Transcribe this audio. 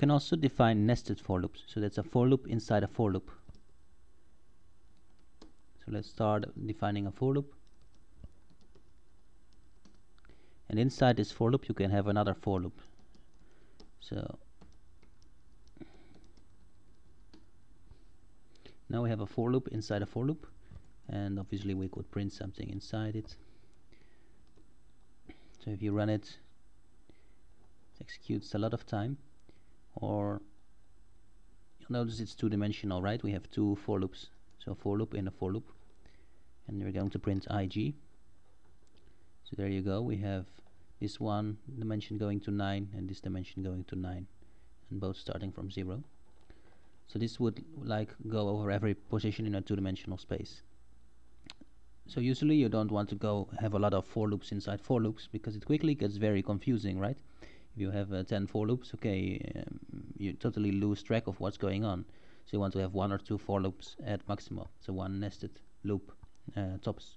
can also define nested for loops so that's a for loop inside a for loop. So let's start defining a for loop. And inside this for loop you can have another for loop. So now we have a for loop inside a for loop. And obviously we could print something inside it. So if you run it it executes a lot of time or you'll notice it's two-dimensional right? We have two for loops. So for loop in a for loop. And we're going to print ig so there you go. We have this one dimension going to 9 and this dimension going to 9 and both starting from 0 so this would like go over every position in a two-dimensional space. So usually you don't want to go have a lot of for loops inside for loops because it quickly gets very confusing right? If you have uh, 10 for loops okay um, you totally lose track of what's going on. So you want to have one or two for loops at maximum. So one nested loop uh, tops